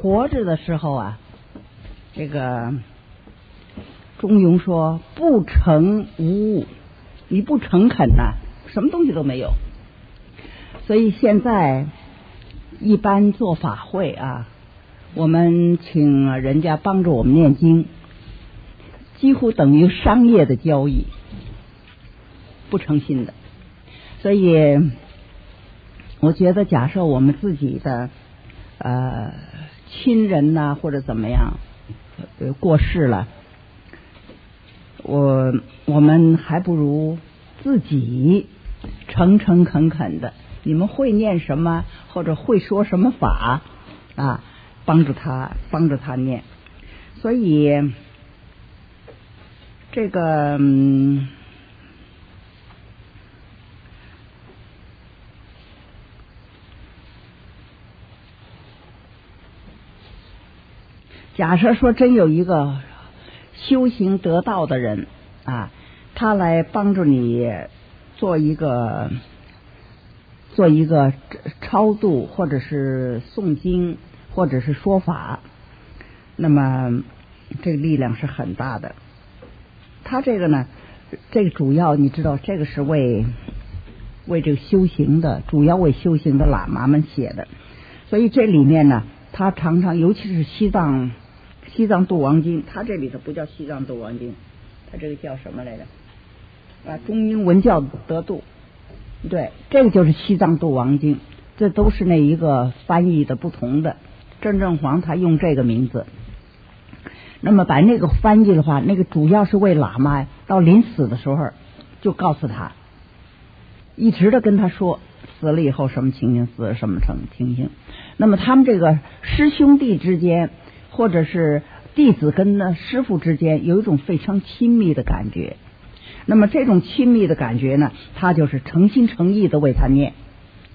活着的时候啊，这个中庸说不诚无物，你不诚恳呐，什么东西都没有。所以现在一般做法会啊，我们请人家帮着我们念经，几乎等于商业的交易，不诚信的。所以我觉得，假设我们自己的呃。亲人呐，或者怎么样，呃过世了，我我们还不如自己诚诚恳恳的。你们会念什么，或者会说什么法啊？帮助他，帮助他念。所以这个。嗯假设说真有一个修行得道的人啊，他来帮助你做一个做一个超度，或者是诵经，或者是说法，那么这个力量是很大的。他这个呢，这个主要你知道，这个是为为这个修行的，主要为修行的喇嘛们写的。所以这里面呢，他常常，尤其是西藏。西藏度王经，他这里头不叫西藏度王经，他这个叫什么来着？啊，中英文叫得度，对，这个就是西藏度王经，这都是那一个翻译的不同的。郑正煌他用这个名字，那么把那个翻译的话，那个主要是为喇嘛到临死的时候就告诉他，一直的跟他说死了以后什么情形，死了什么成情形。那么他们这个师兄弟之间。或者是弟子跟那师傅之间有一种非常亲密的感觉，那么这种亲密的感觉呢，他就是诚心诚意的为他念，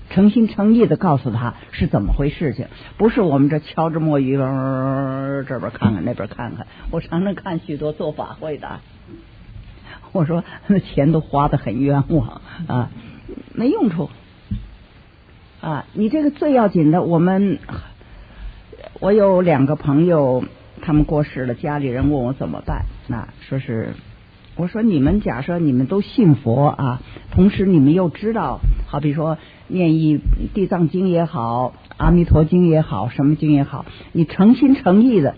诚心诚意的告诉他是怎么回事情，不是我们这敲着墨鱼，这边看看那边看看。我常常看许多做法会的，我说那钱都花的很冤枉啊，没用处啊！你这个最要紧的，我们。我有两个朋友，他们过世了，家里人问我怎么办？那说是，我说你们假设你们都信佛啊，同时你们又知道，好比说念一地藏经也好，阿弥陀经也好，什么经也好，你诚心诚意的，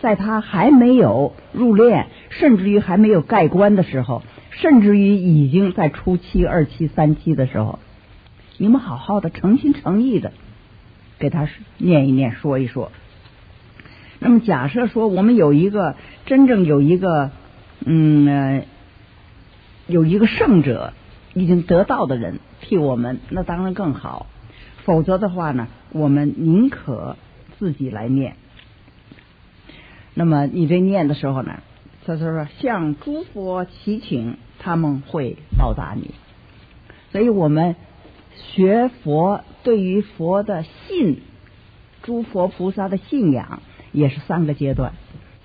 在他还没有入殓，甚至于还没有盖棺的时候，甚至于已经在初期、二期、三期的时候，你们好好的诚心诚意的给他念一念，说一说。那么，假设说我们有一个真正有一个嗯，有一个圣者已经得道的人替我们，那当然更好。否则的话呢，我们宁可自己来念。那么你在念的时候呢，他说向诸佛祈请，他们会报答你。所以我们学佛，对于佛的信，诸佛菩萨的信仰。也是三个阶段，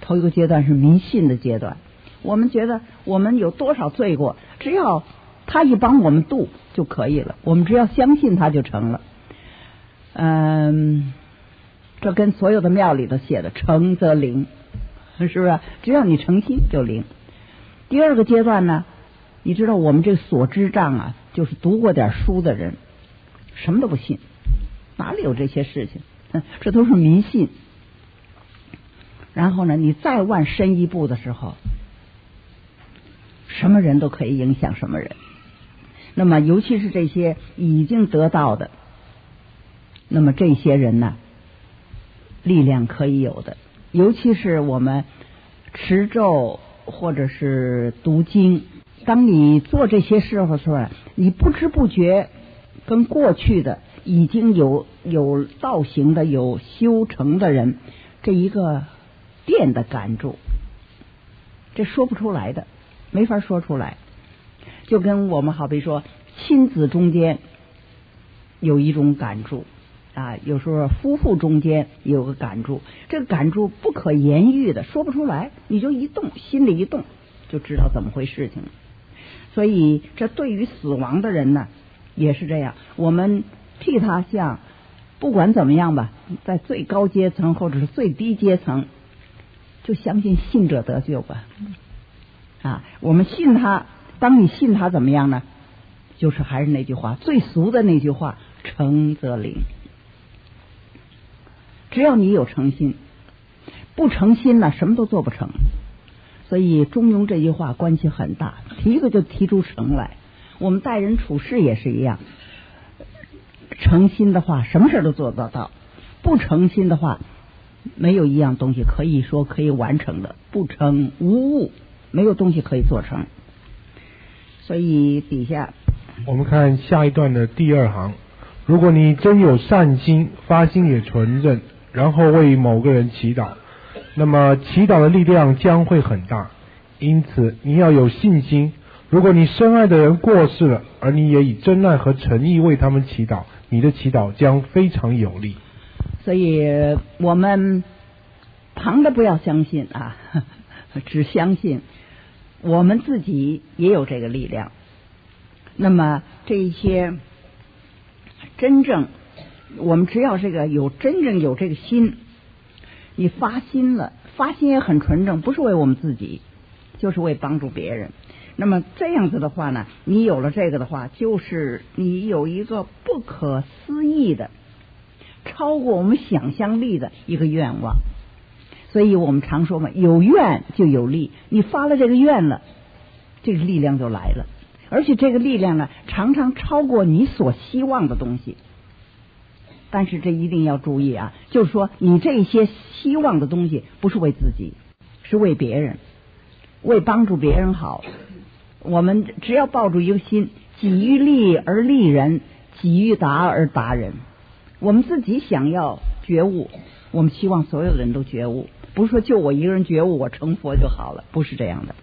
头一个阶段是迷信的阶段。我们觉得我们有多少罪过，只要他一帮我们度就可以了。我们只要相信他就成了。嗯，这跟所有的庙里头写的“诚则灵”，是不是？只要你诚心就灵。第二个阶段呢，你知道我们这所知障啊，就是读过点书的人，什么都不信，哪里有这些事情？这都是迷信。然后呢，你再往深一步的时候，什么人都可以影响什么人。那么，尤其是这些已经得到的，那么这些人呢，力量可以有的。尤其是我们持咒或者是读经，当你做这些事候时候，你不知不觉跟过去的已经有有道行的、有修成的人这一个。电的感住，这说不出来的，没法说出来。就跟我们好比说，亲子中间有一种感住啊，有时候夫妇中间有个感住，这个感住不可言喻的，说不出来。你就一动，心里一动，就知道怎么回事情了。所以，这对于死亡的人呢，也是这样。我们替他向不管怎么样吧，在最高阶层或者是最低阶层，就相信信者得救吧。啊，我们信他，当你信他怎么样呢？就是还是那句话，最俗的那句话：诚则灵。只要你有诚心，不诚心呢，什么都做不成。所以中庸这句话关系很大，提一个就提出诚来。我们待人处事也是一样，诚心的话，什么事都做得到；不诚心的话，没有一样东西可以说可以完成的。不成无物，没有东西可以做成。所以底下。我们看下一段的第二行，如果你真有善心，发心也纯正，然后为某个人祈祷，那么祈祷的力量将会很大。因此你要有信心。如果你深爱的人过世了，而你也以真爱和诚意为他们祈祷，你的祈祷将非常有力。所以我们旁的不要相信啊，只相信我们自己也有这个力量。那么这一些真正，我们只要这个有真正有这个心，你发心了，发心也很纯正，不是为我们自己，就是为帮助别人。那么这样子的话呢，你有了这个的话，就是你有一个不可思议的、超过我们想象力的一个愿望。所以我们常说嘛，有愿就有力，你发了这个愿了，这个力量就来了。而且这个力量呢，常常超过你所希望的东西。但是这一定要注意啊，就是说你这些希望的东西不是为自己，是为别人，为帮助别人好。我们只要抱住一个心，己欲利而利人，己欲达而达人。我们自己想要觉悟，我们希望所有的人都觉悟，不是说就我一个人觉悟，我成佛就好了，不是这样的。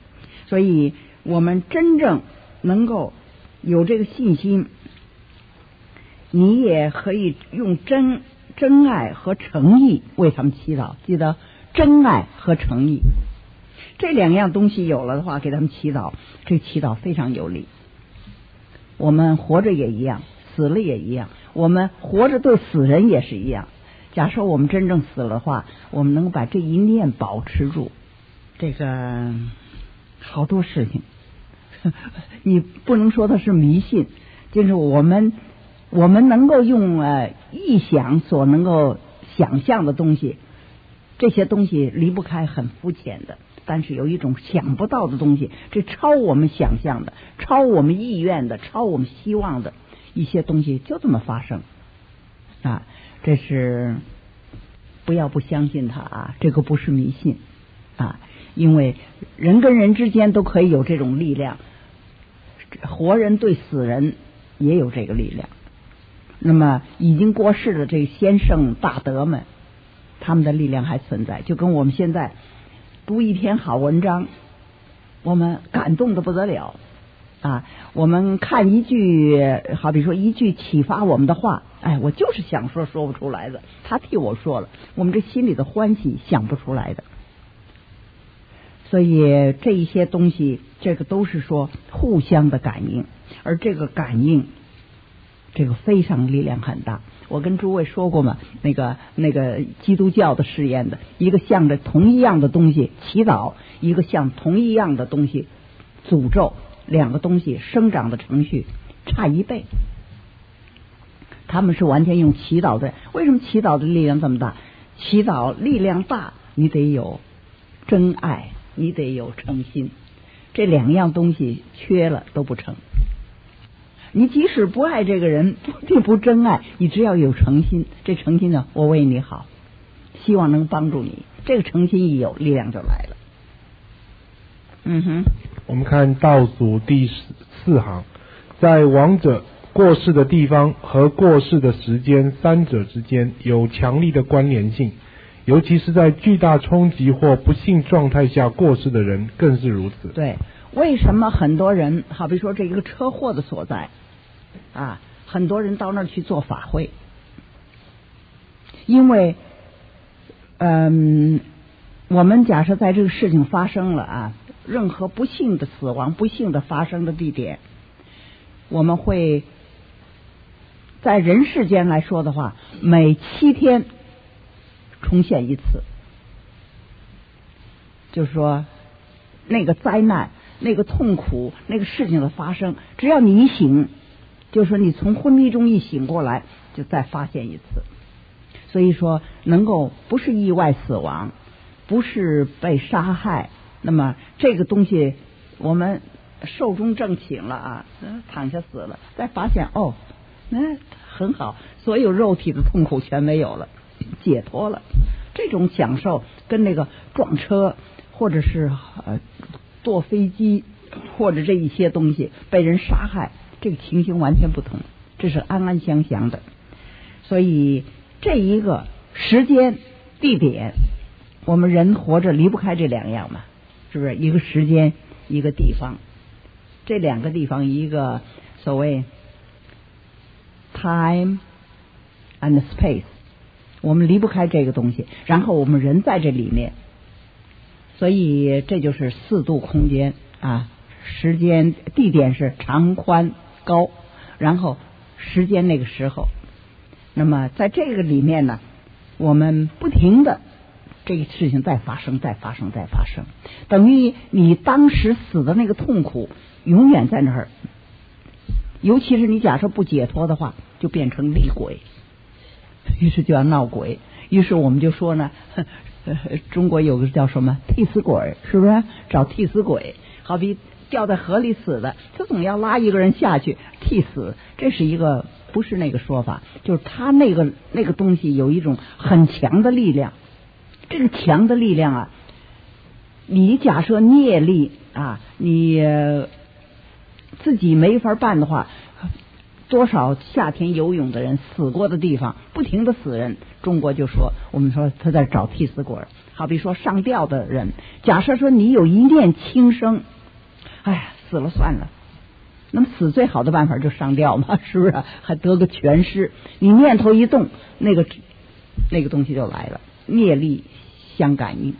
所以我们真正。能够有这个信心，你也可以用真真爱和诚意为他们祈祷。记得真爱和诚意这两样东西有了的话，给他们祈祷，这祈祷非常有力。我们活着也一样，死了也一样。我们活着对死人也是一样。假设我们真正死了的话，我们能把这一念保持住，这个好多事情。你不能说它是迷信，就是我们我们能够用呃臆想所能够想象的东西，这些东西离不开很肤浅的，但是有一种想不到的东西，这超我们想象的、超我们意愿的、超我们希望的一些东西，就这么发生啊！这是不要不相信他啊，这个不是迷信啊。因为人跟人之间都可以有这种力量，活人对死人也有这个力量。那么已经过世的这先圣大德们，他们的力量还存在，就跟我们现在读一篇好文章，我们感动的不得了啊！我们看一句，好比说一句启发我们的话，哎，我就是想说说不出来的，他替我说了，我们这心里的欢喜想不出来的。所以这一些东西，这个都是说互相的感应，而这个感应，这个非常力量很大。我跟诸位说过嘛，那个那个基督教的试验的，一个向着同一样的东西祈祷，一个向同一样的东西诅咒，两个东西生长的程序差一倍。他们是完全用祈祷的，为什么祈祷的力量这么大？祈祷力量大，你得有真爱。你得有诚心，这两样东西缺了都不成。你即使不爱这个人，并不真爱，你只要有诚心，这诚心呢，我为你好，希望能帮助你。这个诚心一有，力量就来了。嗯哼。我们看倒数第四四行，在亡者过世的地方和过世的时间三者之间有强力的关联性。尤其是在巨大冲击或不幸状态下过世的人更是如此。对，为什么很多人，好比说这一个车祸的所在啊，很多人到那儿去做法会，因为，嗯，我们假设在这个事情发生了啊，任何不幸的死亡、不幸的发生的地点，我们会在人世间来说的话，每七天重现一次，就是说那个灾难、那个痛苦、那个事情的发生，只要你一醒，就是说你从昏迷中一醒过来，就再发现一次。所以说，能够不是意外死亡，不是被杀害，那么这个东西我们寿终正寝了啊，躺下死了，再发现哦，那很好，所有肉体的痛苦全没有了，解脱了。这种享受跟那个撞车或者是呃坐飞机或者这一些东西被人杀害，这个情形完全不同，这是安安详详的。所以这一个时间、地点，我们人活着离不开这两样嘛，是不是？一个时间，一个地方，这两个地方，一个所谓 time and space，我们离不开这个东西。然后我们人在这里面，所以这就是四度空间啊，时间、地点是长、宽、高，然后时间那个时候。那么在这个里面呢，我们不停的这个事情再发生，再发生，再发生，等于你当时死的那个痛苦永远在那儿。尤其是你假设不解脱的话，就变成厉鬼，于是就要闹鬼。于是我们就说呢，中国有个叫什么替死鬼，是不是？找替死鬼，好比掉在河里死的，他总要拉一个人下去替死，这是一个。不是那个说法，就是他那个那个东西有一种很强的力量。这个强的力量啊，你假设业力啊，你自己没法办的话，多少夏天游泳的人死过的地方，不停的死人。中国就说，我们说他在找替死鬼。好比说上吊的人，假设说你有一念轻生，哎呀，死了算了。那么死最好的办法就上吊嘛，是不是？还得个全尸。你念头一动，那个那个东西就来了，业力相感应。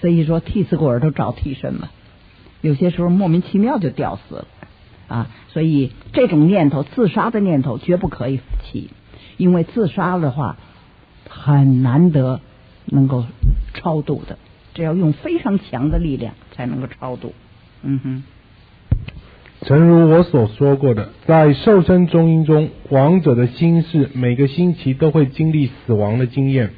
所以说替死鬼都找替身嘛，有些时候莫名其妙就吊死了啊。所以这种念头，自杀的念头绝不可以起，因为自杀的话很难得能够超度的，这要用非常强的力量才能够超度。嗯哼。诚如我所说过的，在瘦身中阴中，亡者的心事每个星期都会经历死亡的经验，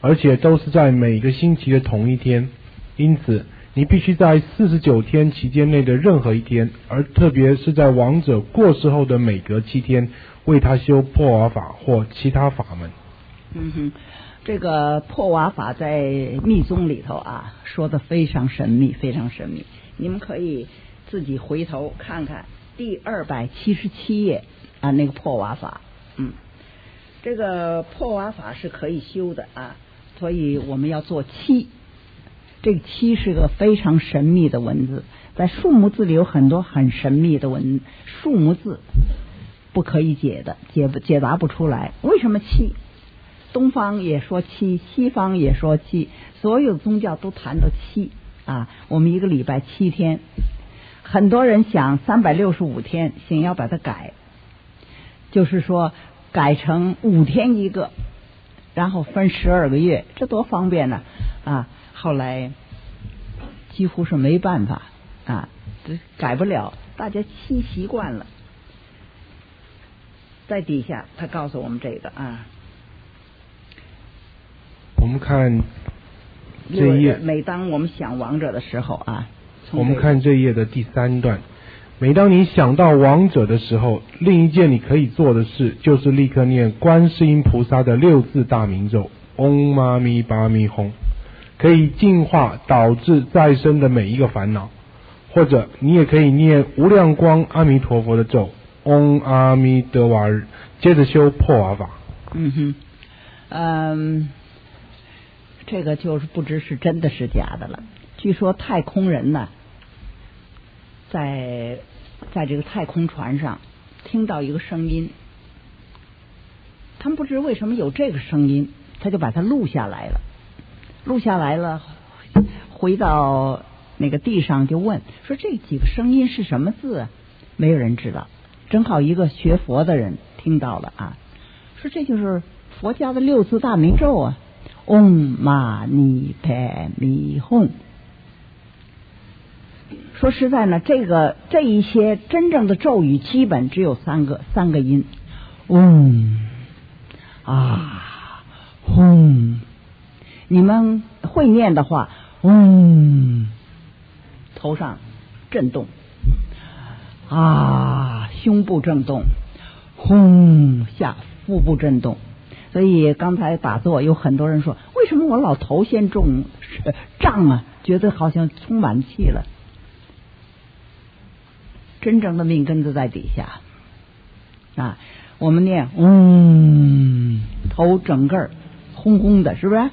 而且都是在每个星期的同一天。因此，你必须在四十九天期间内的任何一天，而特别是在亡者过世后的每隔七天，为他修破瓦法或其他法门。嗯哼，这个破瓦法在密宗里头啊，说的非常神秘，非常神秘。你们可以。自己回头看看第二百七十七页啊，那个破瓦法，嗯，这个破瓦法是可以修的啊，所以我们要做七。这个七是个非常神秘的文字，在数目字里有很多很神秘的文数目字，不可以解的，解不解答不出来。为什么七？东方也说七，西方也说七，所有宗教都谈到七啊。我们一个礼拜七天。很多人想三百六十五天，想要把它改，就是说改成五天一个，然后分十二个月，这多方便呢啊！后来几乎是没办法啊，这改不了，大家七习惯了。在底下，他告诉我们这个啊，我们看这一页，每当我们想王者的时候啊。我们看这页的第三段。每当你想到王者的时候，另一件你可以做的事就是立刻念观世音菩萨的六字大明咒“嗡嘛咪巴咪吽”，可以净化导致再生的每一个烦恼。或者你也可以念无量光阿弥陀佛的咒“嗡阿弥德瓦日”，接着修破瓦法。嗯哼，嗯，这个就是不知是真的是假的了。据说太空人呢。在在这个太空船上听到一个声音，他们不知为什么有这个声音，他就把它录下来了。录下来了，回到那个地上就问说：“这几个声音是什么字？”没有人知道。正好一个学佛的人听到了啊，说这就是佛家的六字大明咒啊，嗡嘛呢叭咪吽。说实在呢，这个这一些真正的咒语，基本只有三个三个音，嗡啊轰。你们会念的话，嗡，头上震动啊，胸部震动，轰下腹部震动。所以刚才打坐，有很多人说，为什么我老头先重胀啊？觉得好像充满气了。真正的命根子在底下啊！我们念嗡，头整个轰轰的，是不是？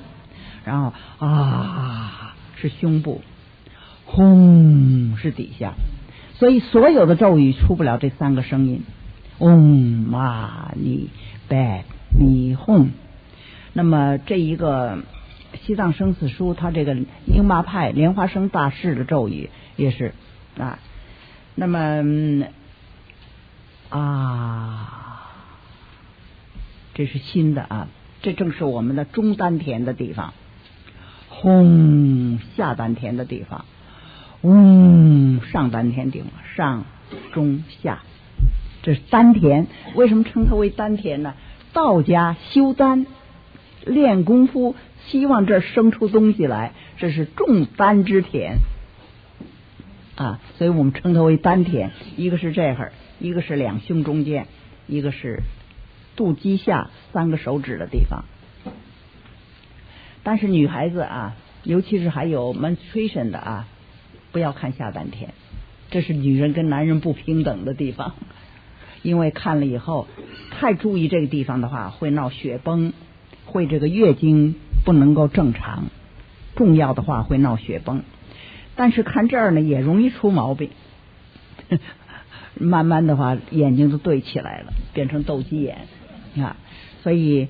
然后啊，是胸部，轰是底下，所以所有的咒语出不了这三个声音，嗡嘛呢呗咪吽。那么这一个西藏生死书，它这个英玛派莲花生大士的咒语也是啊。那么啊，这是新的啊，这正是我们的中丹田的地方，轰下丹田的地方，嗡上丹田顶上中下，这是丹田。为什么称它为丹田呢？道家修丹练功夫，希望这生出东西来，这是重丹之田。啊，所以我们称它为丹田，一个是这会儿，一个是两胸中间，一个是肚脐下三个手指的地方。但是女孩子啊，尤其是还有 menstruation 的啊，不要看下丹田，这是女人跟男人不平等的地方。因为看了以后太注意这个地方的话，会闹血崩，会这个月经不能够正常，重要的话会闹血崩。但是看这儿呢，也容易出毛病。慢慢的话，眼睛都对起来了，变成斗鸡眼啊。所以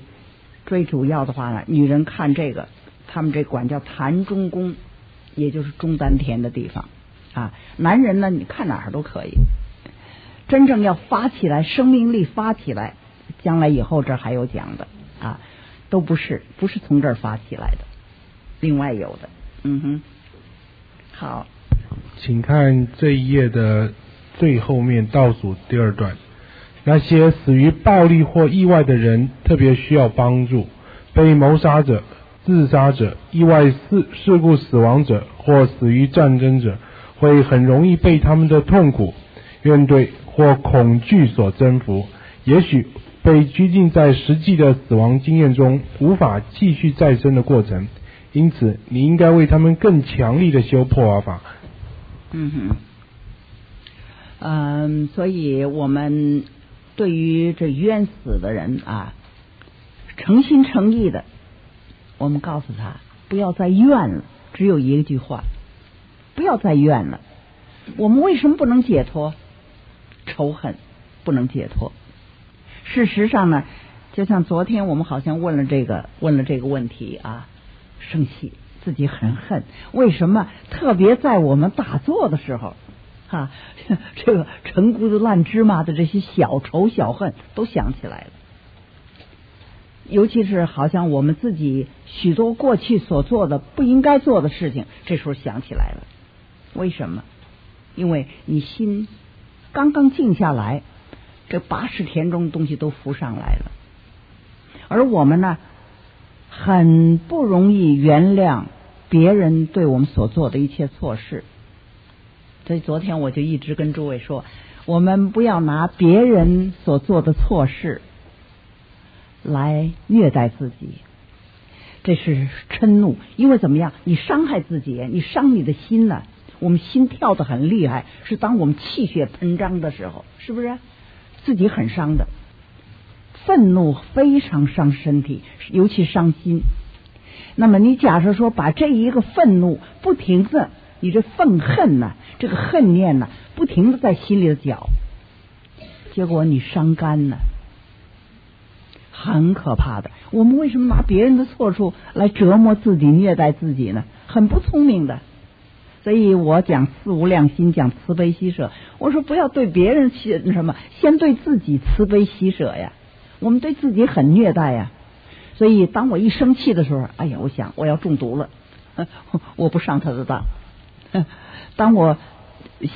最主要的话呢，女人看这个，他们这管叫痰中宫，也就是中丹田的地方啊。男人呢，你看哪儿都可以。真正要发起来，生命力发起来，将来以后这还有讲的啊，都不是不是从这儿发起来的，另外有的，嗯哼。好，请看这一页的最后面倒数第二段。那些死于暴力或意外的人特别需要帮助。被谋杀者、自杀者、意外事事故死亡者或死于战争者，会很容易被他们的痛苦、怨怼或恐惧所征服。也许被拘禁在实际的死亡经验中，无法继续再生的过程。因此，你应该为他们更强力的修破瓦法。嗯哼，嗯，所以我们对于这冤死的人啊，诚心诚意的，我们告诉他不要再怨了，只有一句话，不要再怨了。我们为什么不能解脱？仇恨不能解脱。事实上呢，就像昨天我们好像问了这个问了这个问题啊。生气，自己很恨。为什么特别在我们打坐的时候，哈，这个陈谷子烂芝麻的这些小仇小恨都想起来了。尤其是好像我们自己许多过去所做的不应该做的事情，这时候想起来了。为什么？因为你心刚刚静下来，这八十田中东西都浮上来了。而我们呢？很不容易原谅别人对我们所做的一切错事，所以昨天我就一直跟诸位说，我们不要拿别人所做的错事来虐待自己，这是嗔怒。因为怎么样，你伤害自己，你伤你的心呢？我们心跳的很厉害，是当我们气血喷张的时候，是不是？自己很伤的。愤怒非常伤身体，尤其伤心。那么你假设说把这一个愤怒不停的，你这愤恨呢，这个恨念呢，不停的在心里的搅，结果你伤肝呢，很可怕的。我们为什么拿别人的错处来折磨自己、虐待自己呢？很不聪明的。所以我讲四无量心，讲慈悲喜舍。我说不要对别人先什么，先对自己慈悲喜舍呀。我们对自己很虐待呀。所以当我一生气的时候，哎呀，我想我要中毒了，我不上他的当。当我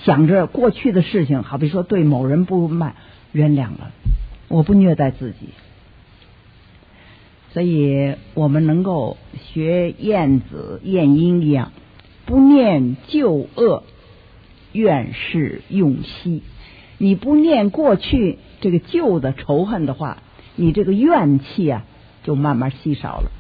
想着过去的事情，好比说对某人不满，原谅了，我不虐待自己。所以我们能够学晏子、晏婴一样。不念旧恶，怨是用息。你不念过去这个旧的仇恨的话，你这个怨气啊，就慢慢稀少了。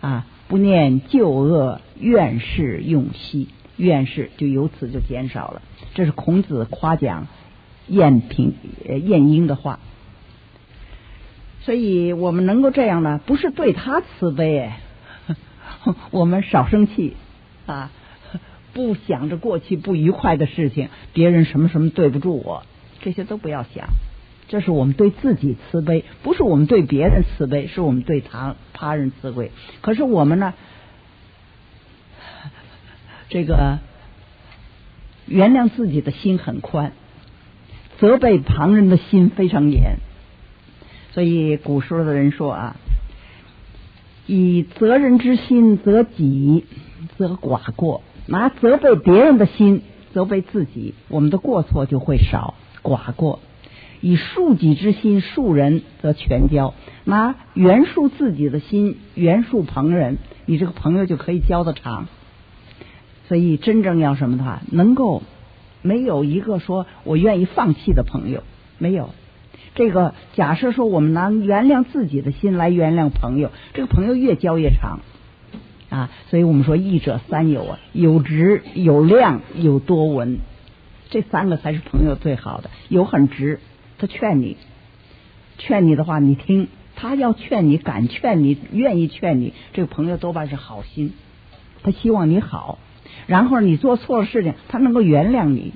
啊，不念旧恶，怨事用息，怨事就由此就减少了。这是孔子夸奖晏平、晏婴的话。所以我们能够这样呢，不是对他慈悲。我们少生气啊，不想着过去不愉快的事情，别人什么什么对不住我，这些都不要想。这是我们对自己慈悲，不是我们对别人慈悲，是我们对他他人慈悲。可是我们呢，这个原谅自己的心很宽，责备旁人的心非常严。所以古时候的人说啊。以责人之心责己，则寡过；拿责备别人的心责备自己，我们的过错就会少，寡过。以恕己之心恕人，则全交；拿原恕自己的心原恕朋人，你这个朋友就可以交得长。所以，真正要什么的话，能够没有一个说我愿意放弃的朋友，没有。这个假设说，我们拿原谅自己的心来原谅朋友，这个朋友越交越长啊。所以我们说，义者三有啊，有直、有量、有多闻，这三个才是朋友最好的。有很直，他劝你，劝你的话你听，他要劝你，敢劝你，愿意劝你，这个朋友多半是好心，他希望你好。然后你做错了事情，他能够原谅你，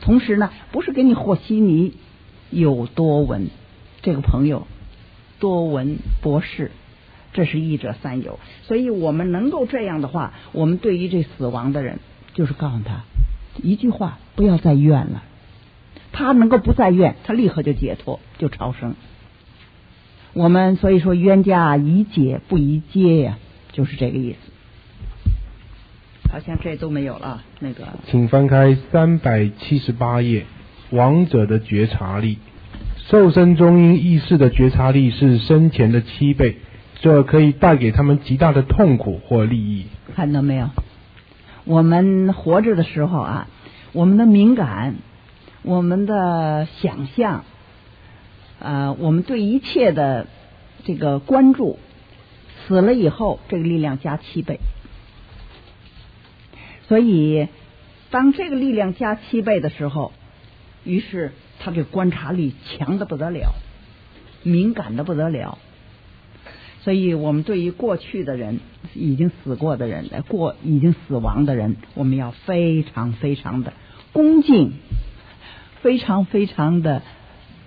同时呢，不是给你和稀泥。有多闻，这个朋友多闻博士，这是一者三有。所以我们能够这样的话，我们对于这死亡的人，就是告诉他一句话：不要再怨了。他能够不再怨，他立刻就解脱，就超生。我们所以说冤家宜解不宜结呀，就是这个意思。好像这都没有了，那个。请翻开三百七十八页。王者的觉察力，受身中因意识的觉察力是生前的七倍，这可以带给他们极大的痛苦或利益。看到没有？我们活着的时候啊，我们的敏感，我们的想象，呃，我们对一切的这个关注，死了以后，这个力量加七倍。所以，当这个力量加七倍的时候。于是他这观察力强的不得了，敏感的不得了。所以我们对于过去的人、已经死过的人、过已经死亡的人，我们要非常非常的恭敬，非常非常的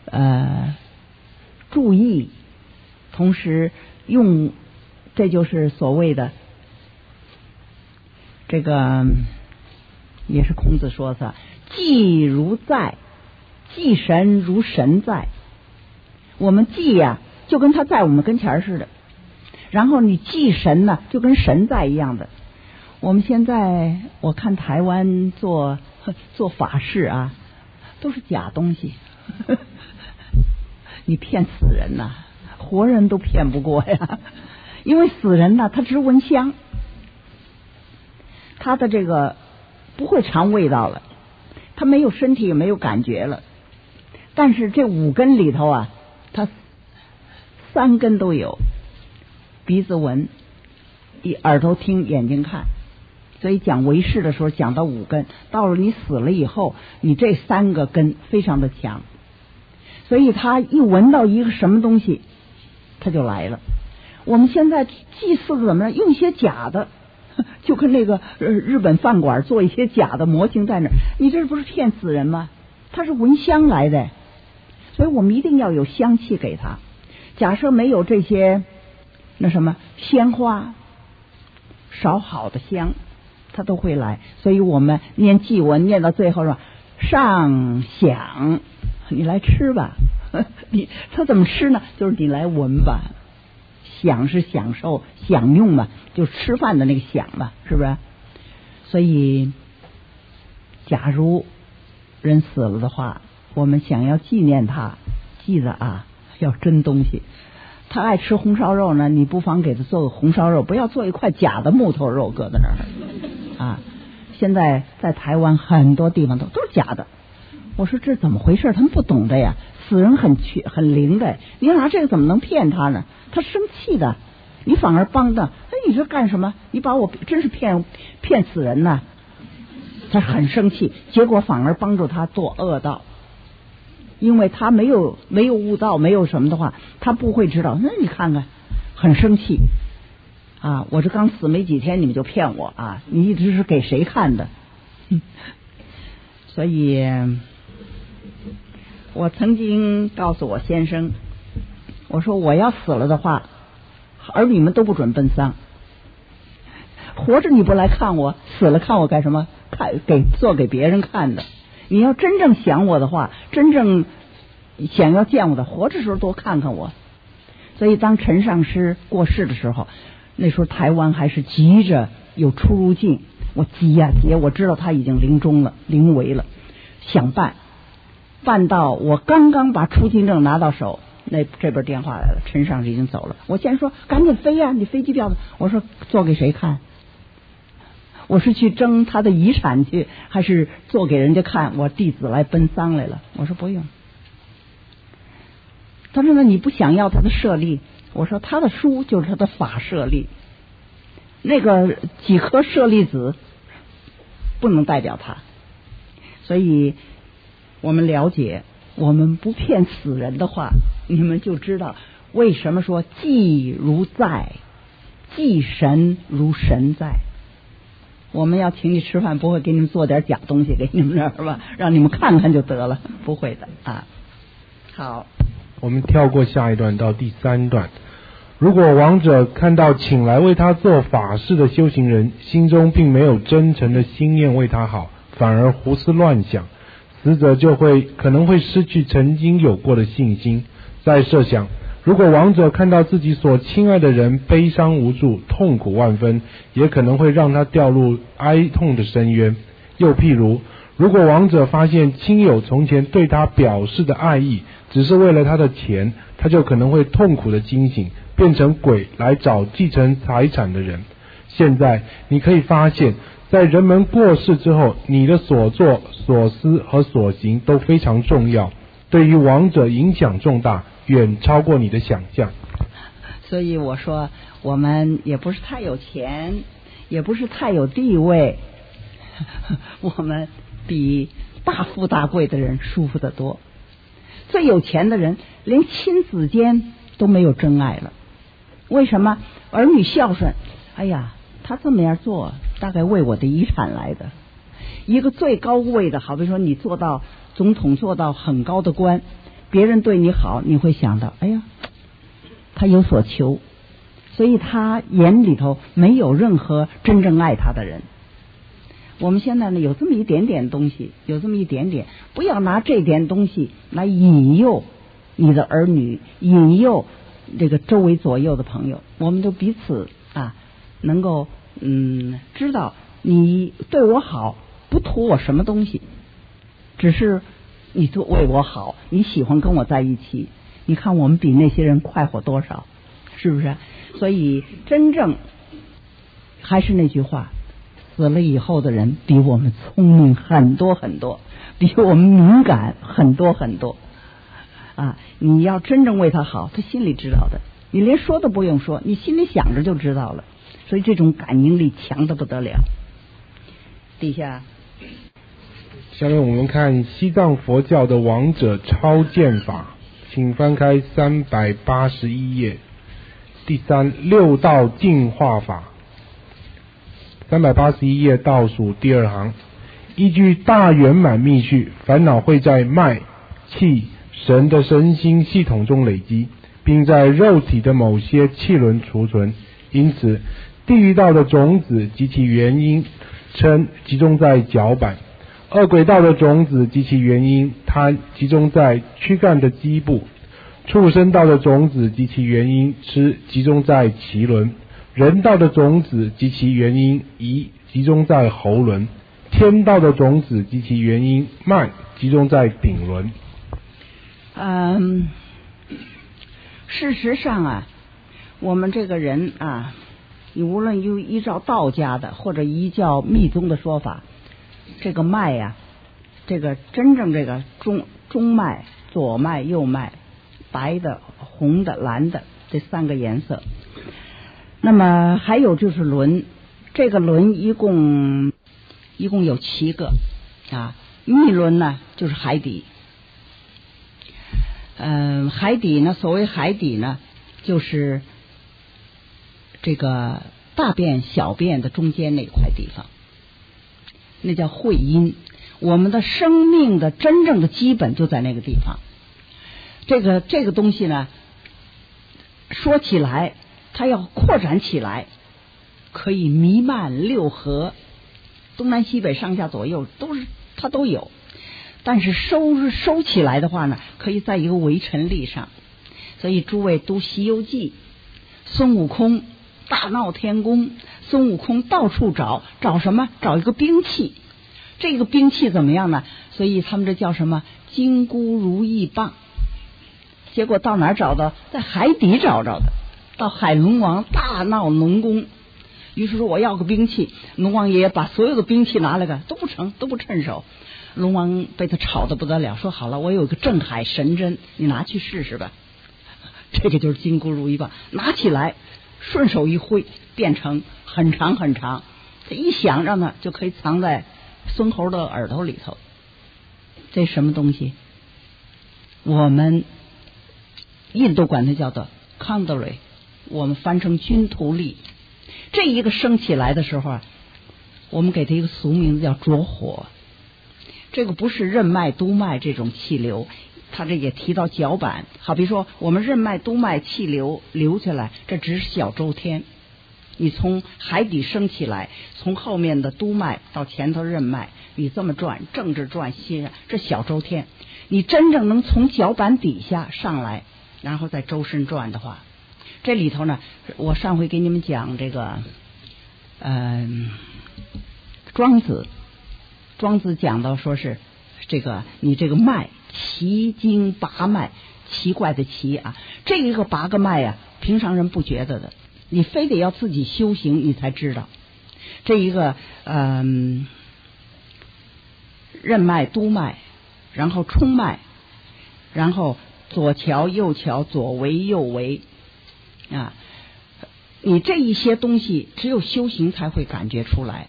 呃注意，同时用这就是所谓的这个，也是孔子说的“祭如在”。祭神如神在，我们祭呀，就跟他在我们跟前似的。然后你祭神呢，就跟神在一样的。我们现在我看台湾做做法事啊，都是假东西。你骗死人呐，活人都骗不过呀。因为死人呢，他只闻香，他的这个不会尝味道了，他没有身体也没有感觉了。但是这五根里头啊，他三根都有，鼻子闻，一耳朵听，眼睛看。所以讲为世的时候讲到五根，到了你死了以后，你这三个根非常的强。所以他一闻到一个什么东西，他就来了。我们现在祭祀怎么样？用一些假的，就跟那个日本饭馆做一些假的模型在那儿，你这不是骗死人吗？他是闻香来的。所以我们一定要有香气给他。假设没有这些，那什么鲜花，烧好的香，他都会来。所以我们念祭文念到最后说上享，你来吃吧。你他怎么吃呢？就是你来闻吧。享是享受、享用嘛，就吃饭的那个享嘛，是不是？所以，假如人死了的话，我们想要纪念他，记得啊，要真东西。他爱吃红烧肉呢，你不妨给他做个红烧肉，不要做一块假的木头肉搁在那儿啊。现在在台湾很多地方都都是假的。我说这怎么回事？他们不懂的呀。死人很缺很灵的，你拿这个怎么能骗他呢？他生气的，你反而帮他。哎，你这干什么？你把我真是骗骗死人呢？他很生气，结果反而帮助他做恶道，因为他没有没有悟道，没有什么的话，他不会知道。那你看看，很生气啊！我这刚死没几天，你们就骗我啊！你一直是给谁看的？所以。我曾经告诉我先生，我说我要死了的话，儿女们都不准奔丧。活着你不来看我，死了看我干什么？看给做给别人看的。你要真正想我的话，真正想要见我的，活着时候多看看我。所以当陈上师过世的时候，那时候台湾还是急着有出入境，我急呀急，我知道他已经临终了，临危了，想办。办到我刚刚把出境证拿到手，那这边电话来了，陈上已经走了。我先说赶紧飞呀，你飞机票我说做给谁看？我是去争他的遗产去，还是做给人家看？我弟子来奔丧来了。我说不用。他说那你不想要他的舍利？我说他的书就是他的法舍利，那个几颗舍利子不能代表他，所以。我们了解，我们不骗死人的话，你们就知道为什么说祭如在，祭神如神在。我们要请你吃饭，不会给你们做点假东西给你们这儿吧？让你们看看就得了，不会的啊。好，我们跳过下一段到第三段。如果王者看到请来为他做法事的修行人，心中并没有真诚的心念为他好，反而胡思乱想。死者就会可能会失去曾经有过的信心。再设想，如果亡者看到自己所亲爱的人悲伤无助、痛苦万分，也可能会让他掉入哀痛的深渊。又譬如，如果亡者发现亲友从前对他表示的爱意，只是为了他的钱，他就可能会痛苦的惊醒，变成鬼来找继承财产的人。现在你可以发现。在人们过世之后，你的所作所思和所行都非常重要，对于亡者影响重大，远超过你的想象。所以我说，我们也不是太有钱，也不是太有地位，我们比大富大贵的人舒服得多。最有钱的人，连亲子间都没有真爱了。为什么？儿女孝顺。哎呀。他这么样做，大概为我的遗产来的。一个最高位的，好比说你做到总统，做到很高的官，别人对你好，你会想到，哎呀，他有所求，所以他眼里头没有任何真正爱他的人。我们现在呢，有这么一点点东西，有这么一点点，不要拿这点东西来引诱你的儿女，引诱这个周围左右的朋友。我们都彼此啊，能够。嗯，知道你对我好，不图我什么东西，只是你做为我好，你喜欢跟我在一起。你看我们比那些人快活多少，是不是？所以真正还是那句话，死了以后的人比我们聪明很多很多，比我们敏感很多很多。啊，你要真正为他好，他心里知道的，你连说都不用说，你心里想着就知道了。所以这种感应力强的不得了。底下，下面我们看西藏佛教的王者超荐法，请翻开三百八十一页，第三六道净化法，三百八十一页倒数第二行，依据大圆满密序，烦恼会在脉、气、神的身心系统中累积，并在肉体的某些气轮储存，因此。地狱道的种子及其原因，称集中在脚板。恶鬼道的种子及其原因，它集中在躯干的基部；畜生道的种子及其原因，吃集中在脐轮；人道的种子及其原因，移集中在喉轮；天道的种子及其原因，慢集中在顶轮。嗯，事实上啊，我们这个人啊，你无论依依照道家的或者依照密宗的说法。这个脉呀，这个真正这个中中脉、左脉、右脉，白的、红的、蓝的这三个颜色。那么还有就是轮，这个轮一共一共有七个啊。密轮呢就是海底，嗯，海底呢，所谓海底呢，就是这个大便、小便的中间那块地方。那叫会阴，我们的生命的真正的基本就在那个地方。这个这个东西呢，说起来，它要扩展起来，可以弥漫六合，东南西北上下左右都是它都有。但是收收起来的话呢，可以在一个围城力上。所以诸位读《西游记》，孙悟空大闹天宫。孙悟空到处找找什么？找一个兵器。这个兵器怎么样呢？所以他们这叫什么？金箍如意棒。结果到哪儿找的？在海底找着的。到海龙王大闹龙宫，于是说我要个兵器。龙王爷爷把所有的兵器拿来个都不成，都不趁手。龙王被他吵得不得了，说好了，我有个镇海神针，你拿去试试吧。这个就是金箍如意棒，拿起来顺手一挥，变成。很长很长，他一想让它就可以藏在孙猴的耳朵里头。这什么东西？我们印度管它叫做 c o n d o r y 我们翻成军图力。这一个升起来的时候啊，我们给它一个俗名字叫着火。这个不是任脉督脉这种气流，他这也提到脚板。好比说，我们任脉督脉气流流下来，这只是小周天。你从海底升起来，从后面的督脉到前头任脉，你这么转，正着转，斜这小周天，你真正能从脚板底下上来，然后再周身转的话，这里头呢，我上回给你们讲这个，嗯，庄子，庄子讲到说是这个你这个脉奇经八脉，奇怪的奇啊，这一个八个脉啊，平常人不觉得的。你非得要自己修行，你才知道这一个嗯任脉、督脉，然后冲脉，然后左桥、右桥、左围、右围啊！你这一些东西，只有修行才会感觉出来。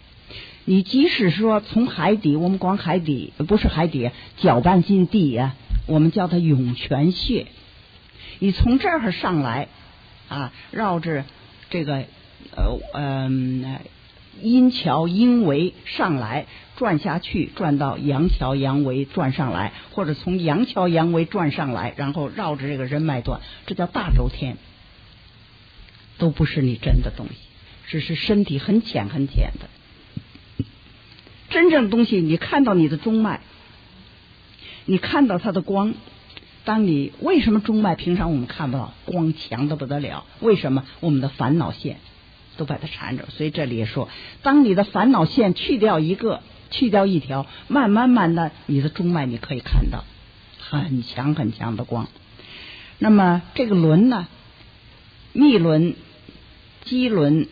你即使说从海底，我们光海底不是海底，搅拌进地呀，我们叫它涌泉穴。你从这儿上来啊，绕着。这个呃嗯阴桥阴维上来转下去，转到阳桥阳维转上来，或者从阳桥阳维转上来，然后绕着这个人脉段，这叫大周天，都不是你真的东西，只是身体很浅很浅的。真正东西，你看到你的中脉，你看到它的光。当你为什么中脉平常我们看不到光强的不得了？为什么我们的烦恼线都把它缠着？所以这里也说，当你的烦恼线去掉一个，去掉一条，慢慢慢的，你的中脉你可以看到很强很强的光。那么这个轮呢？密轮、肌轮、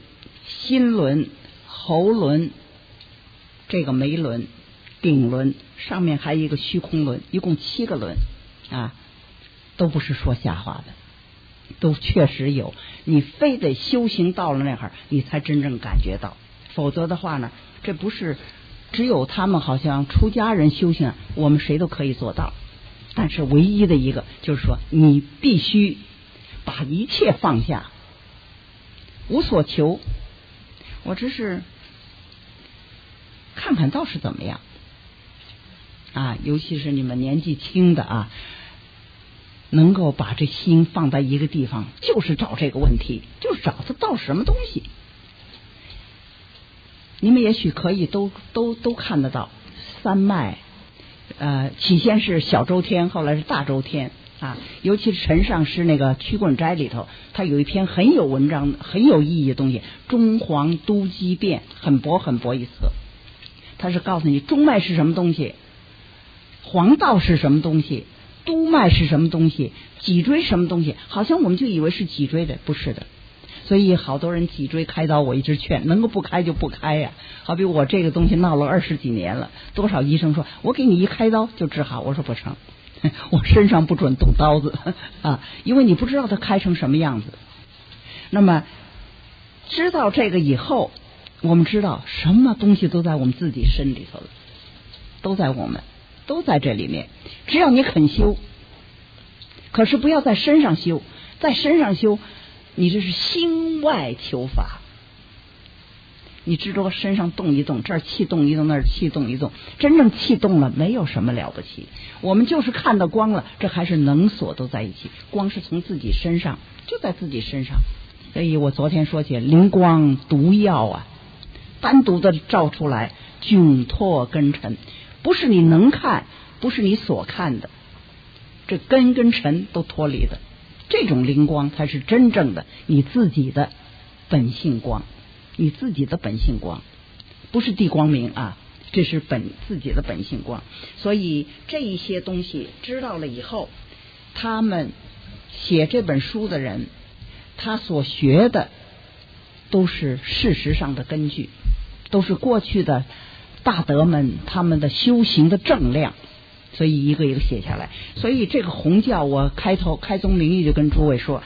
心轮、喉轮，这个眉轮、顶轮，上面还有一个虚空轮，一共七个轮。啊，都不是说瞎话的，都确实有。你非得修行到了那会儿，你才真正感觉到。否则的话呢，这不是只有他们好像出家人修行，我们谁都可以做到。但是唯一的一个就是说，你必须把一切放下，无所求。我只是看看倒是怎么样啊，尤其是你们年纪轻的啊。能够把这心放在一个地方，就是找这个问题，就是找它到什么东西。你们也许可以都都都看得到三脉，呃，起先是小周天，后来是大周天啊。尤其是陈上师那个《曲棍斋》里头，他有一篇很有文章、很有意义的东西，《中黄都机变》，很薄很薄一册。他是告诉你中脉是什么东西，黄道是什么东西，督脉是什么东西，脊椎什么东西，好像我们就以为是脊椎的，不是的。所以好多人脊椎开刀，我一直劝，能够不开就不开呀。好比我这个东西闹了二十几年了，多少医生说我给你一开刀就治好，我说不成，我身上不准动刀子 啊，因为你不知道它开成什么样子。那么知道这个以后，我们知道什么东西都在我们自己身里头了，都在我们，都在这里面。只要你肯修，可是不要在身上修，在身上修。你这是心外求法，你知道身上动一动，这儿气动一动，那儿气动一动，真正气动了，没有什么了不起。我们就是看到光了，这还是能所都在一起，光是从自己身上，就在自己身上。所以我昨天说起灵光毒药啊，单独的照出来，窘脱根尘，不是你能看，不是你所看的，这根跟尘都脱离的。这种灵光才是真正的你自己的本性光，你自己的本性光，不是地光明啊，这是本自己的本性光。所以这一些东西知道了以后，他们写这本书的人，他所学的都是事实上的根据，都是过去的大德们他们的修行的正量。所以一个一个写下来。所以这个红教，我开头开宗明义就跟诸位说，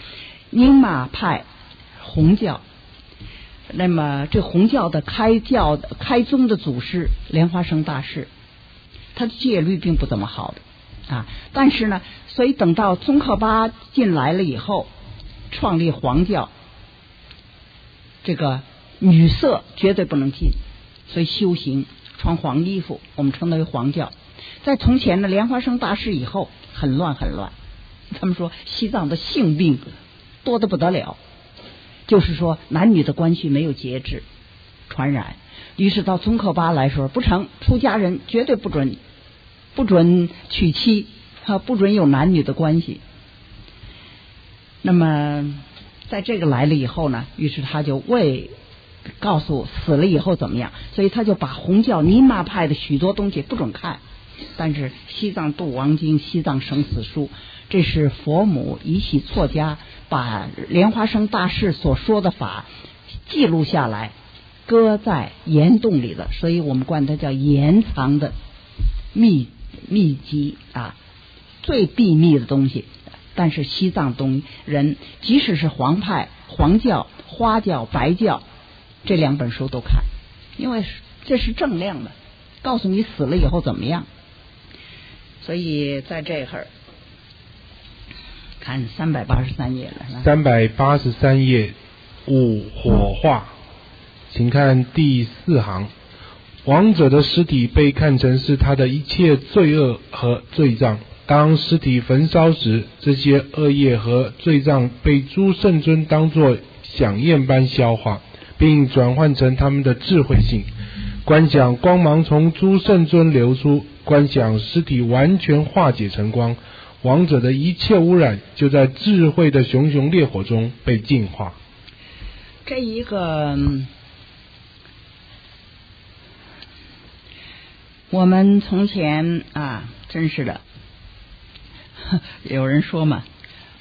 宁玛派红教。那么这红教的开教的开宗的祖师莲花生大师，他的戒律并不怎么好的啊。但是呢，所以等到宗喀巴进来了以后，创立黄教，这个女色绝对不能进，所以修行穿黄衣服，我们称它为黄教。在从前的莲花生大师以后，很乱很乱。他们说西藏的性病多的不得了，就是说男女的关系没有节制，传染。于是到宗喀巴来说不成，出家人绝对不准不准娶妻，他不准有男女的关系。那么在这个来了以后呢，于是他就为告诉死了以后怎么样，所以他就把红教尼玛派的许多东西不准看。但是《西藏度王经》《西藏生死书》，这是佛母以喜错家把莲花生大师所说的法记录下来，搁在岩洞里的，所以我们管它叫岩藏的秘秘籍啊，最秘密的东西。但是西藏东人，即使是黄派、黄教、花教、白教，这两本书都看，因为这是正量的，告诉你死了以后怎么样。所以在这会儿看三百八十三页了。三百八十三页五火化，请看第四行。亡者的尸体被看成是他的一切罪恶和罪障。当尸体焚烧时，这些恶业和罪障被诸圣尊当作响焰般消化，并转换成他们的智慧性。观想光芒从诸圣尊流出。观想尸体完全化解成光，王者的一切污染就在智慧的熊熊烈火中被净化。这一个，我们从前啊，真是的，有人说嘛，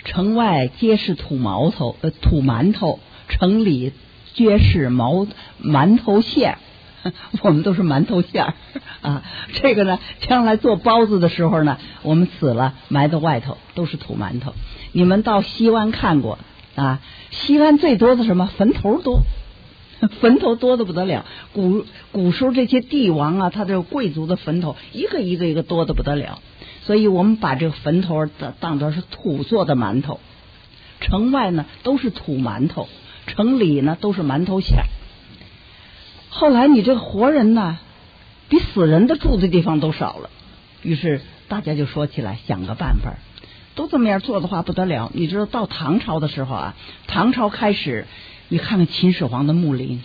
城外皆是土毛头，呃，土馒头；城里皆是毛馒头馅。我们都是馒头馅儿 啊，这个呢，将来做包子的时候呢，我们死了埋在外头都是土馒头。你们到西安看过啊？西安最多的什么坟头多，坟头多的不得了。古古时候这些帝王啊，他这贵族的坟头一个一个一个多的不得了，所以我们把这个坟头当当做是土做的馒头。城外呢都是土馒头，城里呢都是馒头馅。后来你这个活人呢，比死人的住的地方都少了，于是大家就说起来想个办法，都这么样做的话不得了。你知道到唐朝的时候啊，唐朝开始，你看看秦始皇的墓陵，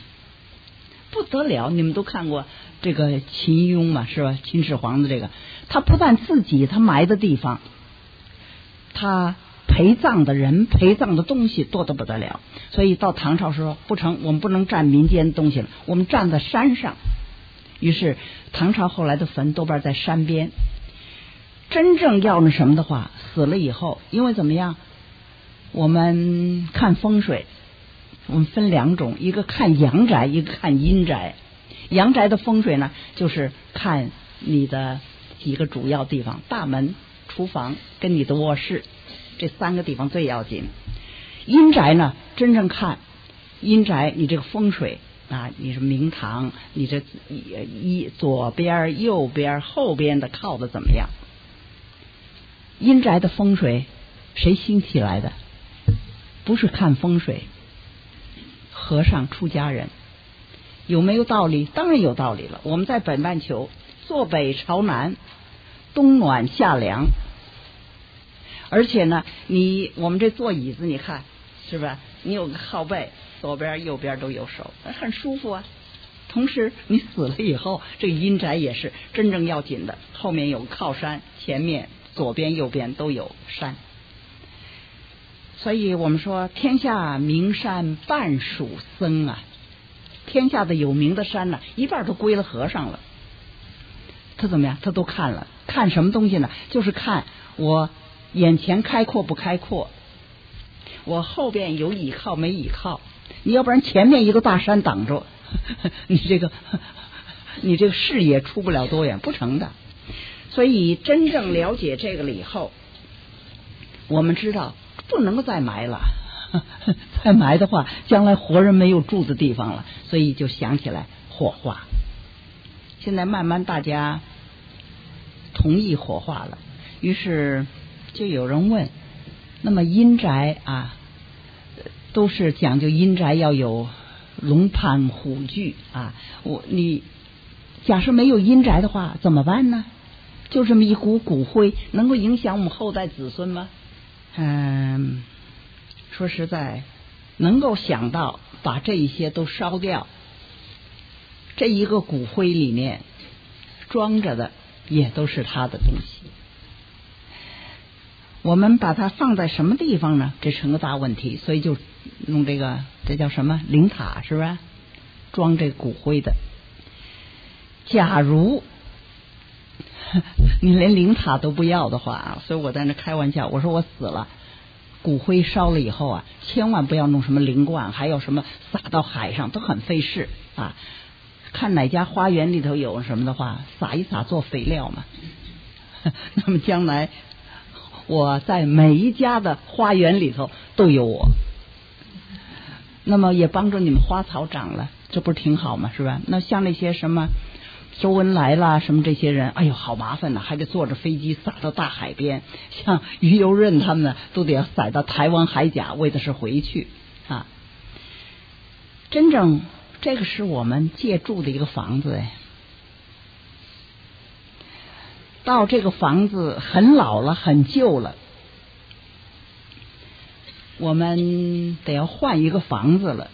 不得了。你们都看过这个秦庸嘛，是吧？秦始皇的这个，他不但自己他埋的地方，他陪葬的人、陪葬的东西多得不得了。所以到唐朝时候不成，我们不能占民间东西了，我们站在山上。于是唐朝后来的坟多半在山边。真正要那什么的话，死了以后，因为怎么样？我们看风水，我们分两种，一个看阳宅，一个看阴宅。阳宅的风水呢，就是看你的几个主要地方：大门、厨房跟你的卧室这三个地方最要紧。阴宅呢，真正看阴宅，你这个风水啊，你是明堂，你这一左边、右边、后边的靠的怎么样？阴宅的风水谁兴起来的？不是看风水，和尚出家人有没有道理？当然有道理了。我们在北半球，坐北朝南，冬暖夏凉，而且呢，你我们这坐椅子，你看是吧？你有个靠背，左边右边都有手，很舒服啊。同时，你死了以后，这阴宅也是真正要紧的，后面有靠山，前面。左边右边都有山，所以我们说天下名山半属僧啊，天下的有名的山呢，一半都归了和尚了。他怎么样？他都看了，看什么东西呢？就是看我眼前开阔不开阔，我后边有倚靠没倚靠。你要不然前面一个大山挡住，你这个你这个视野出不了多远，不成的。所以，真正了解这个了以后，我们知道不能再埋了。再埋的话，将来活人没有住的地方了。所以就想起来火化。现在慢慢大家同意火化了，于是就有人问：那么阴宅啊，都是讲究阴宅要有龙盘虎踞啊。我你假设没有阴宅的话，怎么办呢？就这么一股骨灰，能够影响我们后代子孙吗？嗯，说实在，能够想到把这一些都烧掉，这一个骨灰里面装着的也都是他的东西。我们把它放在什么地方呢？这成个大问题，所以就弄这个，这叫什么灵塔是吧？装这骨灰的。假如。你连灵塔都不要的话啊，所以我在那开玩笑，我说我死了，骨灰烧了以后啊，千万不要弄什么灵罐，还有什么撒到海上都很费事啊。看哪家花园里头有什么的话，撒一撒做肥料嘛。那么将来我在每一家的花园里头都有我，那么也帮助你们花草长了，这不是挺好吗？是吧？那像那些什么。周恩来啦，什么这些人，哎呦，好麻烦呐，还得坐着飞机撒到大海边。像于右任他们呢，都得要撒到台湾海甲，为的是回去啊。真正这个是我们借住的一个房子哎，到这个房子很老了，很旧了，我们得要换一个房子了。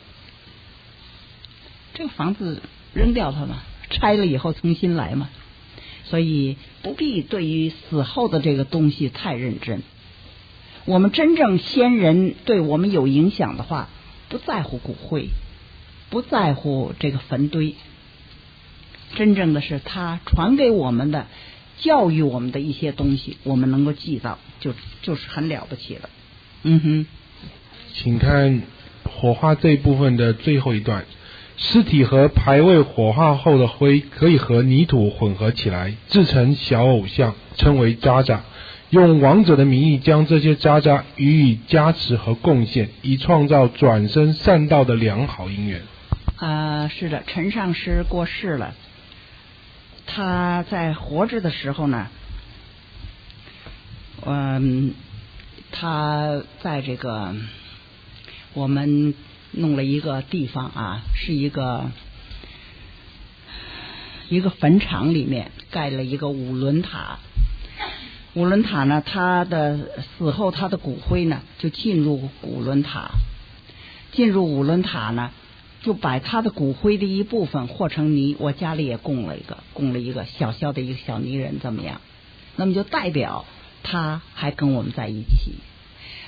这个房子扔掉它吧。拆了以后重新来嘛，所以不必对于死后的这个东西太认真。我们真正先人对我们有影响的话，不在乎骨灰，不在乎这个坟堆，真正的是他传给我们的、教育我们的一些东西，我们能够记到，就就是很了不起了。嗯哼，请看火化这一部分的最后一段。尸体和牌位火化后的灰可以和泥土混合起来，制成小偶像，称为渣渣。用王者的名义将这些渣渣予以加持和贡献，以创造转生善道的良好姻缘。啊，是的，陈上师过世了。他在活着的时候呢，嗯，他在这个我们。弄了一个地方啊，是一个一个坟场里面盖了一个五轮塔。五轮塔呢，他的死后他的骨灰呢就进入五轮塔，进入五轮塔呢，就把他的骨灰的一部分和成泥，我家里也供了一个，供了一个小小的一个小泥人，怎么样？那么就代表他还跟我们在一起。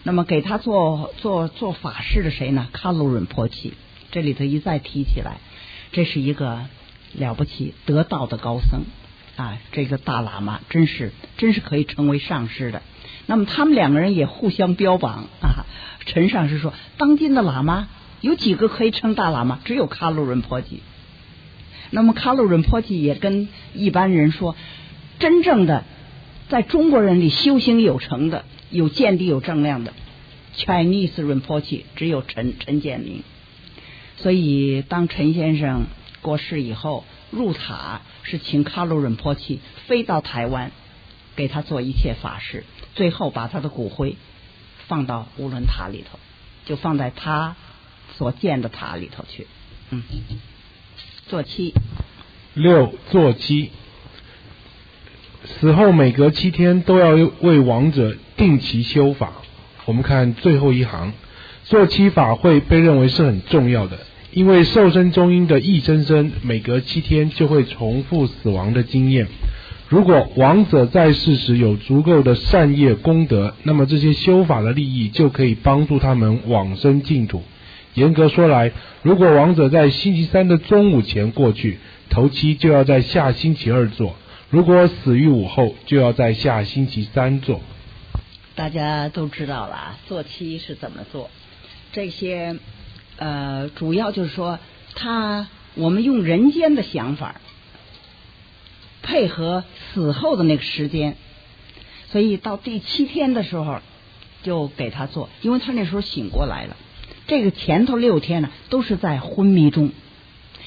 那么给他做做做法事的谁呢？卡鲁润坡奇，这里头一再提起来，这是一个了不起得道的高僧啊！这个大喇嘛真是真是可以成为上师的。那么他们两个人也互相标榜啊。陈上师说，当今的喇嘛有几个可以称大喇嘛？只有卡鲁润坡奇。那么卡鲁润坡奇也跟一般人说，真正的在中国人里修行有成的。有见地、有正量的 Chinese Rinpoche 只有陈陈建明，所以当陈先生过世以后，入塔是请卡鲁仁波齐飞到台湾给他做一切法事，最后把他的骨灰放到乌伦塔里头，就放在他所建的塔里头去。嗯，坐七六坐七，死后每隔七天都要为亡者。定期修法，我们看最后一行，做七法会被认为是很重要的，因为受生中阴的一生生每隔七天就会重复死亡的经验。如果亡者在世时有足够的善业功德，那么这些修法的利益就可以帮助他们往生净土。严格说来，如果亡者在星期三的中午前过去，头七就要在下星期二做；如果死于午后，就要在下星期三做。大家都知道了，做七是怎么做？这些呃，主要就是说，他我们用人间的想法配合死后的那个时间，所以到第七天的时候就给他做，因为他那时候醒过来了。这个前头六天呢，都是在昏迷中，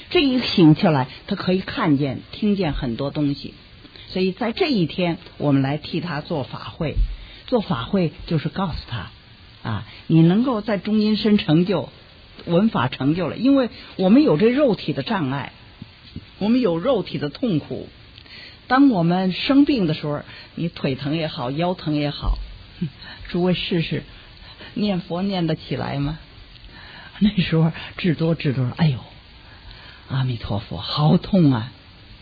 这一醒起来，他可以看见、听见很多东西，所以在这一天，我们来替他做法会。做法会就是告诉他啊，你能够在中阴身成就文法成就了，因为我们有这肉体的障碍，我们有肉体的痛苦。当我们生病的时候，你腿疼也好，腰疼也好，诸位试试念佛念得起来吗？那时候至多至多，哎呦，阿弥陀佛，好痛啊！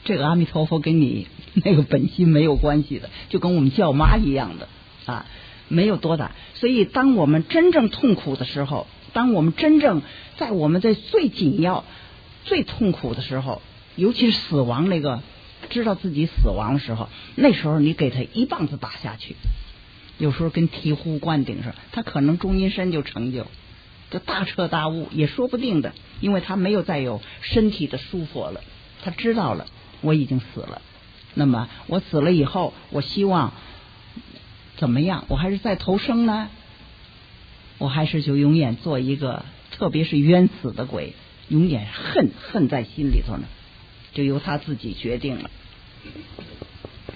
这个阿弥陀佛跟你 那个本心没有关系的，就跟我们叫妈一样的。啊，没有多大。所以，当我们真正痛苦的时候，当我们真正在我们在最紧要、最痛苦的时候，尤其是死亡那个，知道自己死亡的时候，那时候你给他一棒子打下去，有时候跟醍醐灌顶似的，他可能中阴身就成就，就大彻大悟也说不定的，因为他没有再有身体的舒服了，他知道了我已经死了。那么我死了以后，我希望。怎么样？我还是再投生呢？我还是就永远做一个，特别是冤死的鬼，永远恨恨在心里头呢，就由他自己决定了。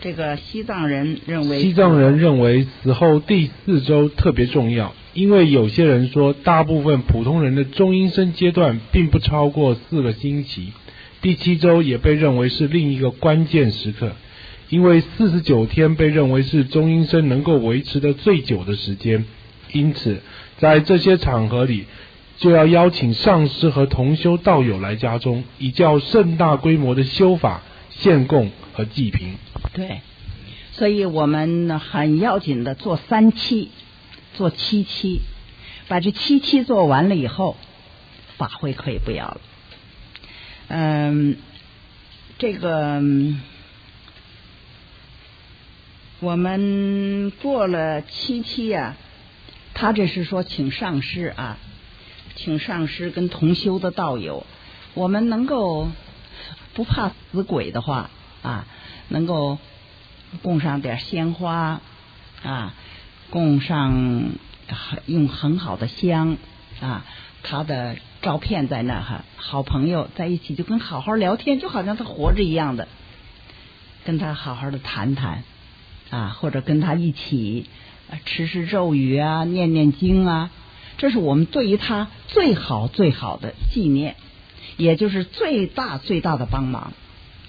这个西藏人认为，西藏人认为死后第四周特别重要，因为有些人说，大部分普通人的中阴身阶段并不超过四个星期，第七周也被认为是另一个关键时刻。因为四十九天被认为是中阴身能够维持的最久的时间，因此在这些场合里，就要邀请上师和同修道友来家中，以较盛大规模的修法献供和祭品。对，所以我们很要紧的做三期，做七期，把这七期做完了以后，法会可以不要了。嗯，这个。我们过了七期呀，他这是说请上师啊，请上师跟同修的道友，我们能够不怕死鬼的话啊，能够供上点鲜花啊，供上用很好的香啊，他的照片在那哈，好朋友在一起就跟好好聊天，就好像他活着一样的，跟他好好的谈谈。啊，或者跟他一起持持咒语啊，念念经啊，这是我们对于他最好最好的纪念，也就是最大最大的帮忙。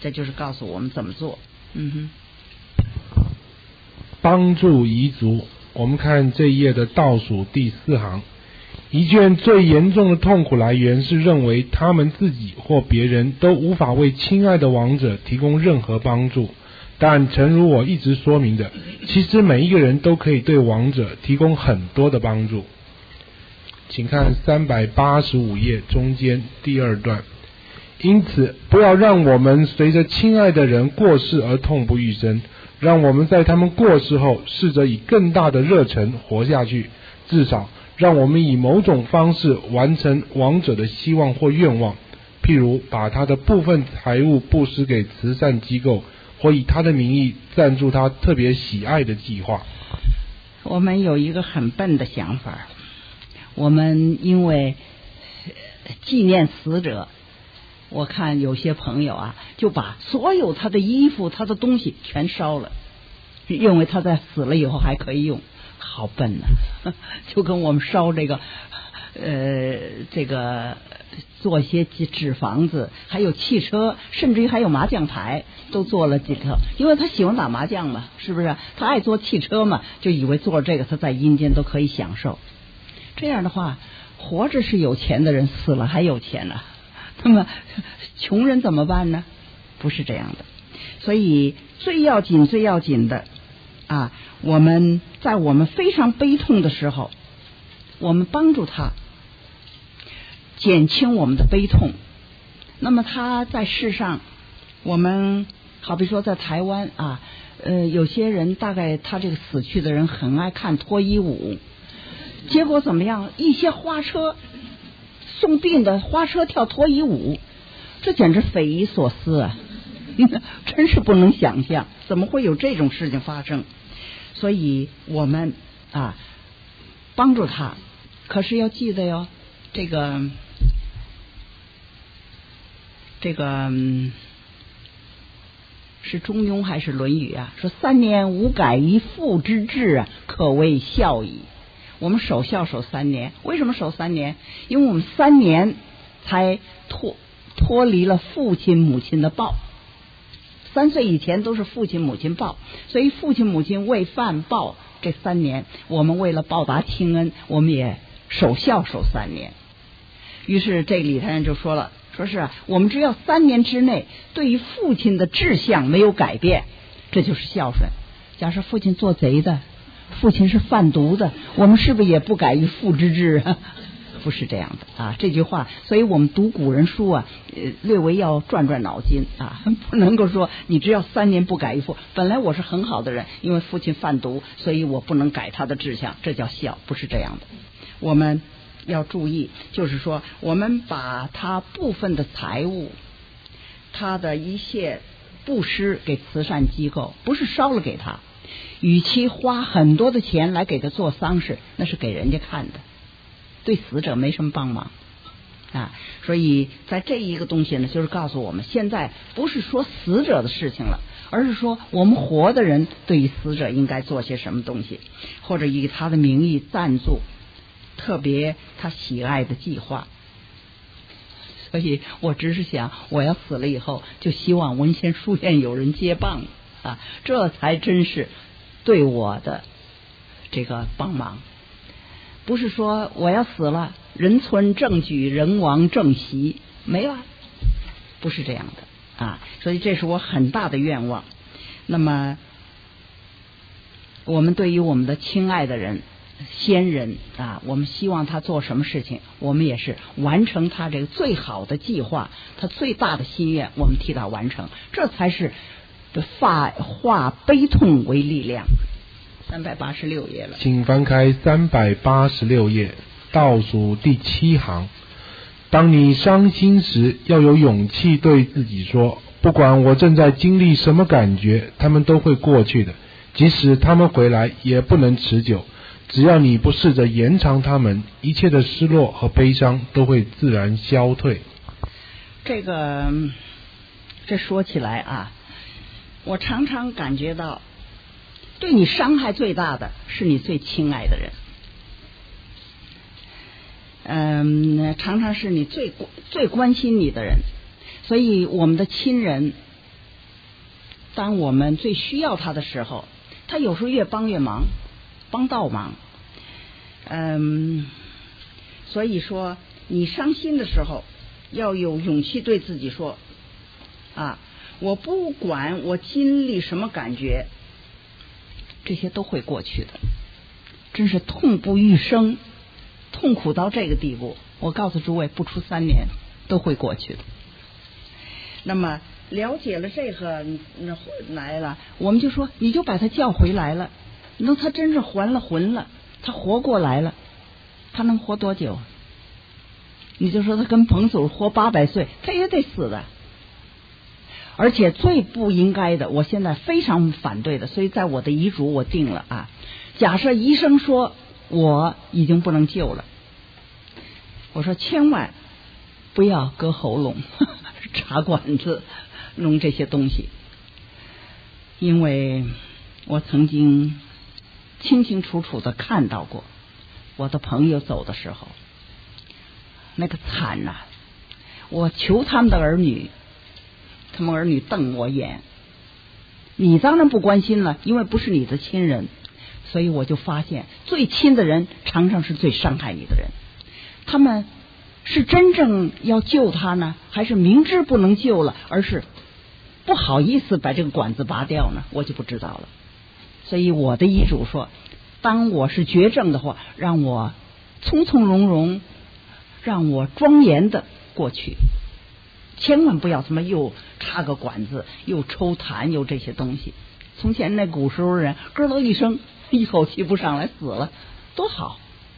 这就是告诉我们怎么做。嗯哼，帮助彝族。我们看这一页的倒数第四行，一卷最严重的痛苦来源是认为他们自己或别人都无法为亲爱的王者提供任何帮助。但诚如我一直说明的，其实每一个人都可以对王者提供很多的帮助。请看三百八十五页中间第二段。因此，不要让我们随着亲爱的人过世而痛不欲生，让我们在他们过世后，试着以更大的热忱活下去。至少，让我们以某种方式完成亡者的希望或愿望，譬如把他的部分财物布施给慈善机构。或以他的名义赞助他特别喜爱的计划。我们有一个很笨的想法，我们因为纪念死者，我看有些朋友啊，就把所有他的衣服、他的东西全烧了，认为他在死了以后还可以用，好笨呐！就跟我们烧这个，呃，这个。做些纸房子，还有汽车，甚至于还有麻将牌，都做了几套。因为他喜欢打麻将嘛，是不是？他爱坐汽车嘛，就以为做这个他在阴间都可以享受。这样的话，活着是有钱的人，死了还有钱呢。那么穷人怎么办呢？不是这样的。所以最要紧、最要紧的啊，我们在我们非常悲痛的时候，我们帮助他。减轻我们的悲痛。那么他在世上，我们好比说在台湾啊，呃，有些人大概他这个死去的人很爱看脱衣舞，结果怎么样？一些花车送殡的花车跳脱衣舞，这简直匪夷所思啊！真是不能想象，怎么会有这种事情发生？所以我们啊，帮助他，可是要记得哟，这个。这个是中庸还是论语啊？说三年无改于父之志啊，可谓孝矣。我们守孝守三年，为什么守三年？因为我们三年才脱脱离了父亲母亲的抱。三岁以前都是父亲母亲抱，所以父亲母亲喂饭抱这三年，我们为了报答亲恩，我们也守孝守三年。于是这里头人就说了。说是啊，我们只要三年之内对于父亲的志向没有改变，这就是孝顺。假设父亲做贼的，父亲是贩毒的，我们是不是也不改于父之志啊？不是这样的啊，这句话，所以我们读古人书啊，呃，略微要转转脑筋啊，不能够说你只要三年不改于父。本来我是很好的人，因为父亲贩毒，所以我不能改他的志向，这叫孝，不是这样的。我们。要注意，就是说，我们把他部分的财物，他的一切布施给慈善机构，不是烧了给他。与其花很多的钱来给他做丧事，那是给人家看的，对死者没什么帮忙啊。所以在这一个东西呢，就是告诉我们，现在不是说死者的事情了，而是说我们活的人对于死者应该做些什么东西，或者以他的名义赞助。特别他喜爱的计划，所以我只是想，我要死了以后，就希望文贤书院有人接棒啊，这才真是对我的这个帮忙。不是说我要死了，人存正举，人亡正席，没了，不是这样的啊。所以这是我很大的愿望。那么，我们对于我们的亲爱的人。先人啊，我们希望他做什么事情，我们也是完成他这个最好的计划，他最大的心愿，我们替他完成，这才是化化悲痛为力量。三百八十六页了，请翻开三百八十六页，倒数第七行。当你伤心时，要有勇气对自己说：不管我正在经历什么感觉，他们都会过去的，即使他们回来，也不能持久。只要你不试着延长他们，一切的失落和悲伤都会自然消退。这个，这说起来啊，我常常感觉到，对你伤害最大的是你最亲爱的人。嗯，常常是你最最关心你的人。所以，我们的亲人，当我们最需要他的时候，他有时候越帮越忙。帮倒忙，嗯，所以说，你伤心的时候要有勇气对自己说：啊，我不管我经历什么感觉，这些都会过去的。真是痛不欲生，痛苦到这个地步。我告诉诸位，不出三年都会过去的。那么了解了这个那来了，我们就说，你就把他叫回来了。那他真是还了魂了，他活过来了。他能活多久？你就说他跟彭祖活八百岁，他也得死的。而且最不应该的，我现在非常反对的，所以在我的遗嘱我定了啊。假设医生说我已经不能救了，我说千万不要割喉咙、插管子、弄这些东西，因为我曾经清清楚楚的看到过。我的朋友走的时候，那个惨呐！我求他们的儿女，他们儿女瞪我眼。你当然不关心了，因为不是你的亲人，所以我就发现，最亲的人常常是最伤害你的人。他们是真正要救他呢，还是明知不能救了，而是不好意思把这个管子拔掉呢？我就不知道了。所以我的遗嘱说。当我是绝症的话，让我从从容容，让我庄严的过去，千万不要什么又插个管子，又抽痰，又这些东西。从前那古时候人咯噔一声，一口气不上来死了，多好。